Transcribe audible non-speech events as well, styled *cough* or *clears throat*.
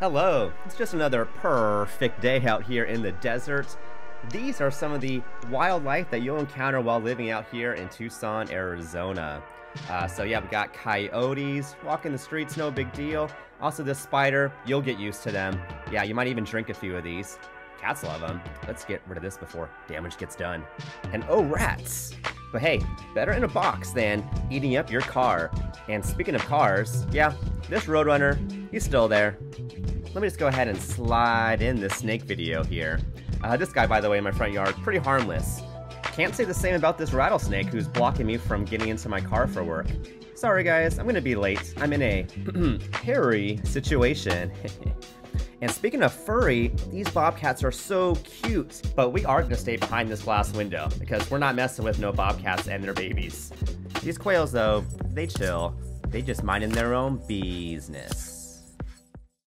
Hello, it's just another perfect day out here in the desert. These are some of the wildlife that you'll encounter while living out here in Tucson, Arizona. Uh, so yeah, we've got coyotes walking the streets, no big deal. Also this spider, you'll get used to them. Yeah, you might even drink a few of these. Cats love them. Let's get rid of this before damage gets done. And oh, rats! But hey, better in a box than eating up your car. And speaking of cars, yeah, this Roadrunner, he's still there. Let me just go ahead and slide in this snake video here. Uh, this guy, by the way, in my front yard, pretty harmless. Can't say the same about this rattlesnake who's blocking me from getting into my car for work. Sorry guys, I'm gonna be late. I'm in a *clears throat* hairy situation. *laughs* and speaking of furry, these bobcats are so cute. But we are gonna stay behind this glass window because we're not messing with no bobcats and their babies. These quails though, they chill. They just minding their own business.